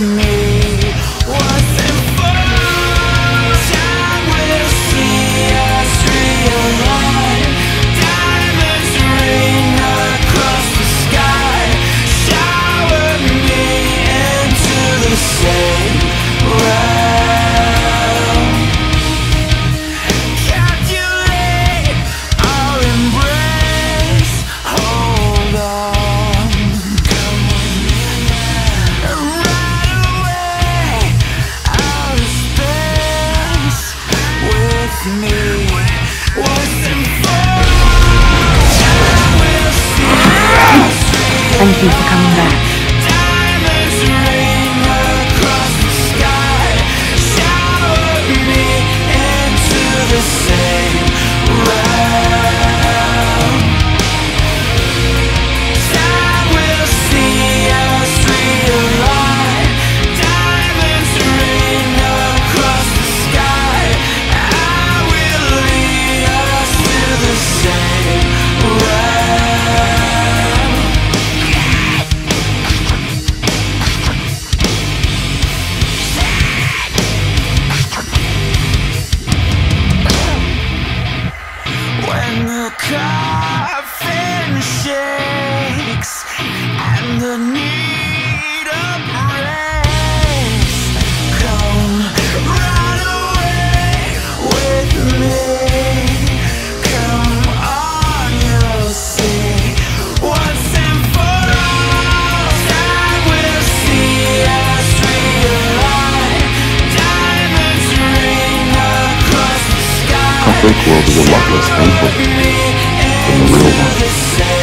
me. Thank you for coming back. coffin shakes and the news. world is a lot less painful than the real one.